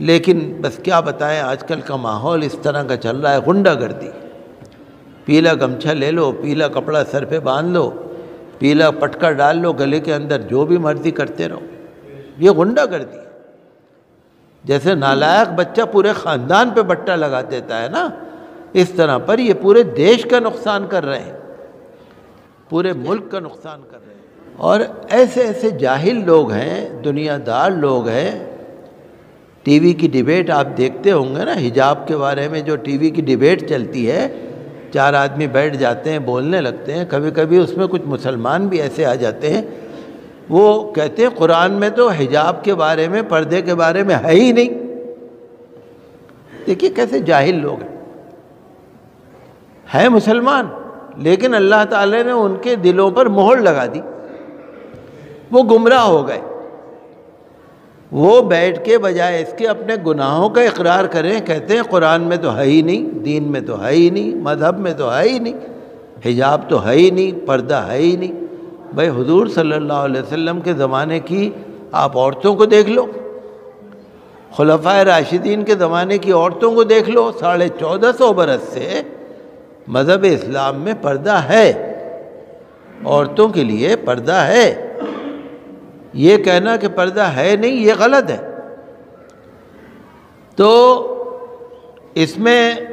लेकिन बस क्या बताएँ, आजकल का माहौल इस तरह का चल रहा है, गुंडागर्दी। पीला गमछा ले लो, पीला कपड़ा सर पे बाँध लो, पीला पटका डाल लो, गले के अंदर जो भी मर्ज़ी करते रहो। ये गुंडागर्दी जैसे नालायक बच्चा पूरे ख़ानदान पे बट्टा लगा देता है ना, इस तरह पर ये पूरे देश का नुकसान कर रहे हैं। पूरे मुल्क का नुकसान कर रहे हैं। और ऐसे ऐसे जाहिल लोग हैं, दुनियादार लोग हैं टीवी की डिबेट आप देखते होंगे ना, हिजाब के बारे में जो टीवी की डिबेट चलती है, चार आदमी बैठ जाते हैं, बोलने लगते हैं कभी कभी उसमें कुछ मुसलमान भी ऐसे आ जाते हैं। वो कहते हैं, कुरान में तो हिजाब के बारे में, पर्दे के बारे में है ही नहीं। देखिए कैसे जाहिल लोग हैं। है मुसलमान, लेकिन अल्लाह ताला ने उनके दिलों पर मोहर लगा दी। वो गुमराह हो गए। वो बैठ के बजाय इसके अपने गुनाहों का इकरार करें, कहते हैं, कुरान में तो है ही नहीं, दीन में तो है ही नहीं, मज़हब में तो है ही नहीं, हिजाब तो है ही नहीं, पर्दा है ही नहीं। भाई, हुजूर सल्लल्लाहु अलैहि वसल्लम के ज़माने की आप औरतों को देख लो खुलफा राशिदीन के ज़माने की औरतों को देख लो, साढ़े चौदह सौ बरस से मज़हब इस्लाम में पर्दा है, औरतों के लिए पर्दा है। ये कहना कि पर्दा है नहीं, ये गलत है। तो इसमें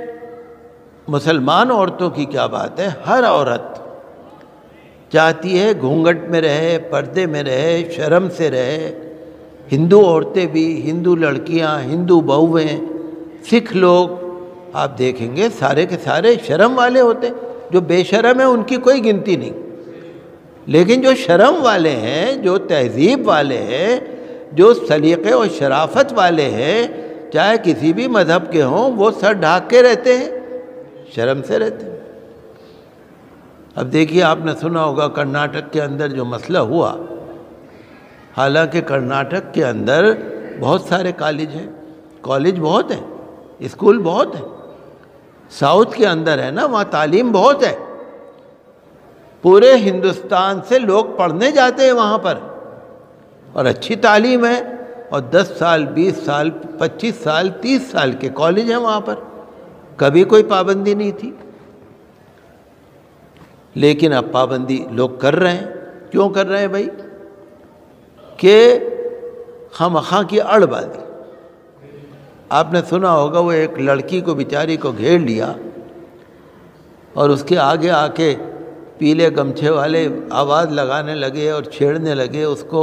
मुसलमान औरतों की क्या बात है? हर औरत चाहती है घूंघट में रहे, पर्दे में रहे, शर्म से रहे। हिंदू औरतें भी, हिंदू लड़कियाँ, हिंदू बहुएँ, सिख लोग, आप देखेंगे सारे के सारे शर्म वाले होते जो बेशरम है, उनकी कोई गिनती नहीं। लेकिन जो शर्म वाले हैं, जो तहजीब वाले हैं, जो सलीक़े और शराफत वाले हैं, चाहे किसी भी मज़हब के हों, वो सर ढाक के रहते हैं, शर्म से रहते हैं। अब देखिए, आपने सुना होगा कर्नाटक के अंदर जो मसला हुआ। हालाँकि कर्नाटक के अंदर बहुत सारे कॉलेज हैं, कॉलेज बहुत हैं, स्कूल बहुत हैं, साउथ के अंदर है ना, वहाँ तालीम बहुत है। पूरे हिंदुस्तान से लोग पढ़ने जाते हैं वहाँ पर। और अच्छी तालीम है, और 10 साल 20 साल 25 साल 30 साल के कॉलेज हैं वहाँ पर। कभी कोई पाबंदी नहीं थी। लेकिन अब पाबंदी लोग कर रहे हैं। क्यों कर रहे हैं भाई? कि हम खां की अड़बाजी आपने सुना होगा, वो एक लड़की को, बेचारी को घेर लिया। और उसके आगे आके पीले गमछे वाले आवाज़ लगाने लगे और छेड़ने लगे उसको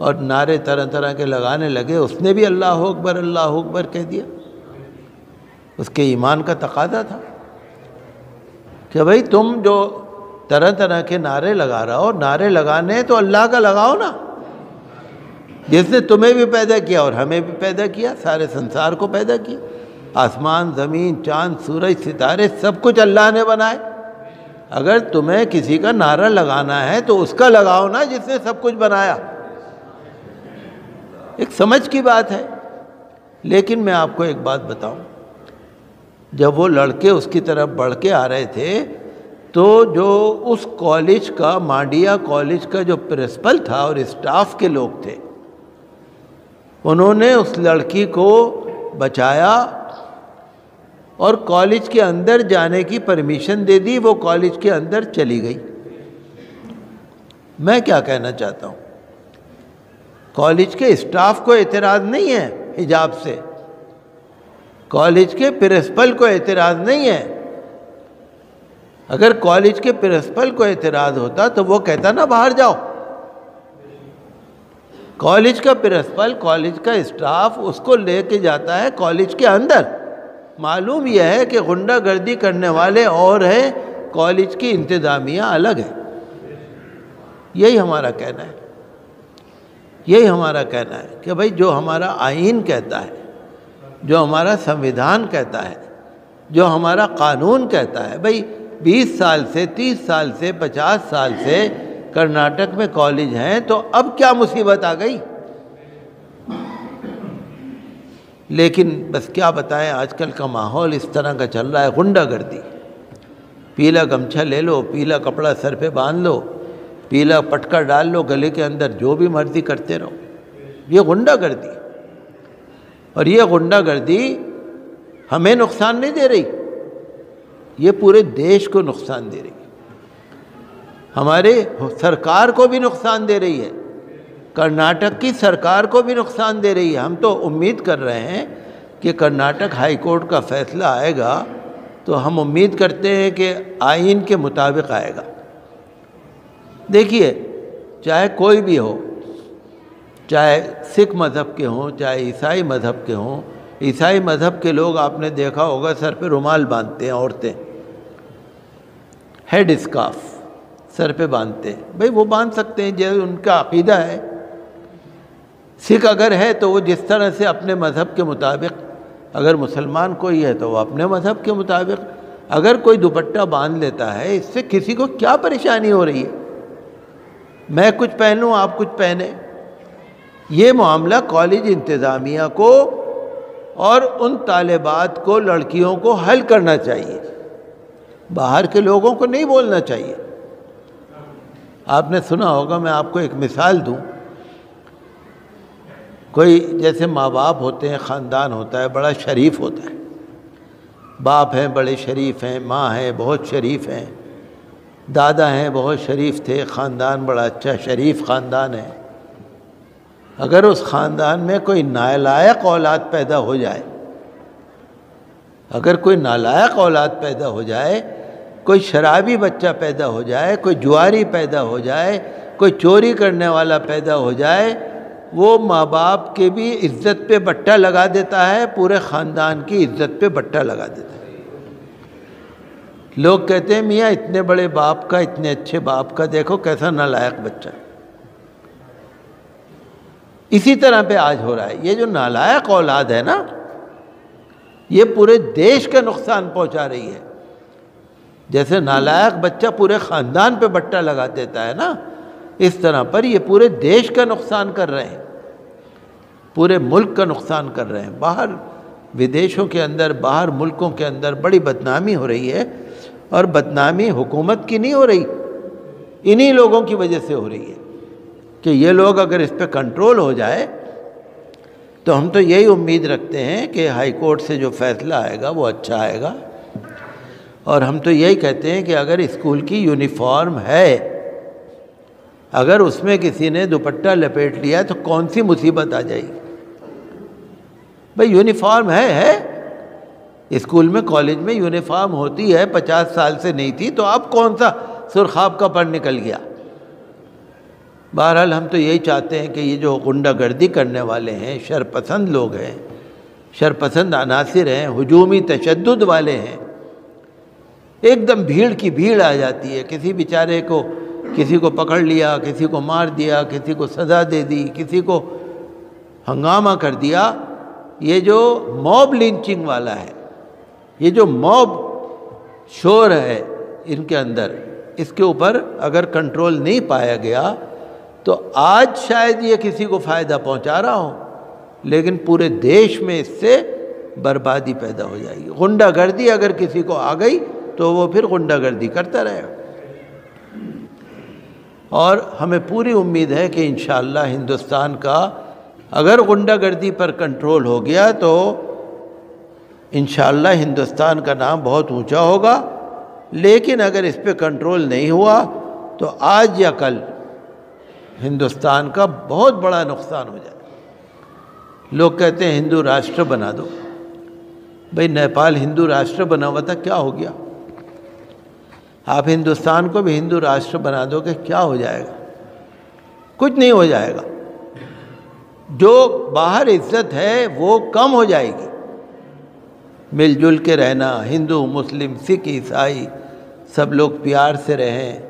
और नारे तरह तरह के लगाने लगे। उसने भी अल्लाह अकबर अल्लाह अकबर कह दिया। उसके ईमान का तकादा था कि भाई तुम जो तरह तरह के नारे लगा रहा हो, नारे लगाने तो अल्लाह का लगाओ ना। जिसने तुम्हें भी पैदा किया और हमें भी पैदा किया, सारे संसार को पैदा किया। आसमान, ज़मीन, चाँद, सूरज, सितारे सब कुछ अल्लाह ने बनाए। अगर तुम्हें किसी का नारा लगाना है तो उसका लगाओ ना जिसने सब कुछ बनाया। एक समझ की बात है। लेकिन मैं आपको एक बात बताऊँ। जब वो लड़के उसकी तरफ़ बढ़ के आ रहे थे तो जो उस कॉलेज का, मांडिया कॉलेज का जो प्रिंसिपल था और स्टाफ के लोग थे, उन्होंने उस लड़की को बचाया और कॉलेज के अंदर जाने की परमिशन दे दी, वो कॉलेज के अंदर चली गई। मैं क्या कहना चाहता हूँ? कॉलेज के स्टाफ को एतराज़ नहीं है हिजाब से। कॉलेज के प्रिंसिपल को एतराज़ नहीं है। अगर कॉलेज के प्रिंसिपल को एतराज़ होता तो वो कहता, ना, बाहर जाओ। कॉलेज का प्रिंसिपल, कॉलेज का स्टाफ उसको लेके जाता है कॉलेज के अंदर। मालूम यह है कि गुंडागर्दी करने वाले और हैं, कॉलेज की इंतज़ामिया अलग है। यही हमारा कहना है। यही हमारा कहना है कि भाई जो हमारा आइन कहता है, जो हमारा संविधान कहता है, जो हमारा कानून कहता है, भाई 20 साल से 30 साल से 50 साल से कर्नाटक में कॉलेज हैं तो अब क्या मुसीबत आ गई? लेकिन बस क्या बताएँ, आजकल का माहौल इस तरह का चल रहा है, गुंडागर्दी। पीला गमछा ले लो, पीला कपड़ा सर पे बाँध लो, पीला पटका डाल लो, गले के अंदर जो भी मर्ज़ी करते रहो। ये गुंडागर्दी। और ये गुंडागर्दी हमें नुकसान नहीं दे रही, ये पूरे देश को नुकसान दे रही हमारे सरकार को भी नुकसान दे रही है। कर्नाटक की सरकार को भी नुकसान दे रही है। हम तो उम्मीद कर रहे हैं कि कर्नाटक हाई कोर्ट का फैसला आएगा तो हम उम्मीद करते हैं कि आइन के मुताबिक आएगा। देखिए, चाहे कोई भी हो, चाहे सिख मज़हब के हों, चाहे ईसाई मज़हब के हों, ईसाई मज़हब के लोग आपने देखा होगा, सर पे रुमाल बांधते हैं औरतें। हेड स्काफ सर पे बांधते हैं। भाई वो बाँध सकते हैं, जैसे उनका अकीदा है। सिख अगर है तो वो जिस तरह से अपने मज़हब के मुताबिक, अगर मुसलमान कोई है तो वो अपने मज़हब के मुताबिक, अगर कोई दुपट्टा बाँध लेता है, इससे किसी को क्या परेशानी हो रही है? मैं कुछ पहनूँ, आप कुछ पहने। ये मामला कॉलेज इंतज़ामिया को और उन तालिबात को, लड़कियों को हल करना चाहिए। बाहर के लोगों को नहीं बोलना चाहिए। आपने सुना होगा, मैं आपको एक मिसाल दूँ। कोई जैसे माँ बाप होते हैं, ख़ानदान होता है, बड़ा शरीफ होता है। बाप हैं, बड़े शरीफ हैं, माँ हैं, बहुत शरीफ हैं। दादा हैं, बहुत शरीफ थे, ख़ानदान बड़ा अच्छा शरीफ ख़ानदान है। अगर उस ख़ानदान में कोई नालायक औलाद पैदा हो जाए, अगर कोई नालायक औलाद पैदा हो जाए, कोई शराबी बच्चा पैदा हो जाए, कोई जुआरी पैदा हो जाए, कोई चोरी करने वाला पैदा हो जाए वो माँ बाप के भी इज़्ज़त पे बट्टा लगा देता है, पूरे ख़ानदान की इज़्ज़त पे बट्टा लगा देता है। लोग कहते हैं, मियाँ, इतने बड़े बाप का, इतने अच्छे बाप का, देखो कैसा नालायक बच्चा इसी तरह पे आज हो रहा है। ये जो नालायक औलाद है ना, ये पूरे देश का नुकसान पहुँचा रही है। जैसे नालायक बच्चा पूरे ख़ानदान पे बट्टा लगा देता है ना इस तरह पर ये पूरे देश का नुकसान कर रहे हैं। पूरे मुल्क का नुकसान कर रहे हैं। बाहर विदेशों के अंदर, बाहर मुल्कों के अंदर बड़ी बदनामी हो रही है और बदनामी हुकूमत की नहीं हो रही, इन्हीं लोगों की वजह से हो रही है कि ये लोग अगर इस पर कंट्रोल हो जाए तो हम तो यही उम्मीद रखते हैं कि हाई कोर्ट से जो फैसला आएगा वो अच्छा आएगा। और हम तो यही कहते हैं कि अगर स्कूल की यूनिफॉर्म है अगर उसमें किसी ने दुपट्टा लपेट लिया तो कौन सी मुसीबत आ जाएगी? भाई यूनिफॉर्म है है। स्कूल में कॉलेज में यूनिफॉर्म होती है, पचास साल से नहीं थी तो अब कौन सा सुरखाब का पर निकल गया? बहरहाल, हम तो यही चाहते हैं कि ये जो गुंडागर्दी करने वाले हैं, शरपसंद लोग हैं, शरपसंद अनासर हैं, हजूमी तशद वाले हैं, एकदम भीड़ की भीड़ आ जाती है, किसी बेचारे को किसी को पकड़ लिया, किसी को मार दिया, किसी को सज़ा दे दी, किसी को हंगामा कर दिया, ये जो मॉब लिंचिंग वाला है, ये जो मॉब शोर है इनके अंदर, इसके ऊपर अगर कंट्रोल नहीं पाया गया तो आज शायद ये किसी को फ़ायदा पहुँचा रहा हो, लेकिन पूरे देश में इससे बर्बादी पैदा हो जाएगी। गुंडागर्दी अगर किसी को आ गई तो वो फिर गुंडागर्दी करता रहेगा। और हमें पूरी उम्मीद है कि इन हिंदुस्तान का अगर गुंडागर्दी पर कंट्रोल हो गया तो इन हिंदुस्तान का नाम बहुत ऊँचा होगा। लेकिन अगर इस पर कंट्रोल नहीं हुआ तो आज या कल हिंदुस्तान का बहुत बड़ा नुकसान हो जाए। लोग कहते हैं, हिंदू राष्ट्र बना दो। भाई, नेपाल हिंदू राष्ट्र बना हुआ था, क्या हो गया? आप हिंदुस्तान को भी हिंदू राष्ट्र बना दोगे, क्या हो जाएगा? कुछ नहीं हो जाएगा। जो बाहर इज़्ज़त है, वो कम हो जाएगी। मिलजुल के रहना, हिंदू, मुस्लिम, सिख, ईसाई, सब लोग प्यार से रहें।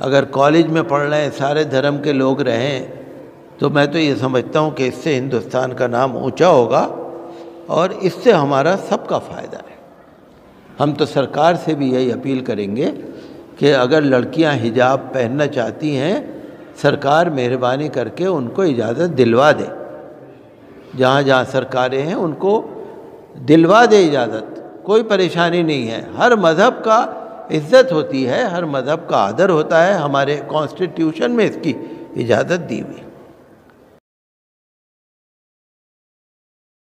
अगर कॉलेज में पढ़ रहे हैं, सारे धर्म के लोग रहें तो मैं तो ये समझता हूँ कि इससे हिंदुस्तान का नाम ऊँचा होगा और इससे हमारा सबका फ़ायदा है। हम तो सरकार से भी यही अपील करेंगे कि अगर लड़कियाँ हिजाब पहनना चाहती हैं, सरकार मेहरबानी करके उनको इजाज़त दिलवा दे। जहाँ जहाँ सरकारें हैं, उनको दिलवा दे इजाज़त। कोई परेशानी नहीं है। हर मज़हब का इज़्ज़त होती है, हर मज़हब का आदर होता है। हमारे कॉन्स्टिट्यूशन में इसकी इजाज़त दी हुई।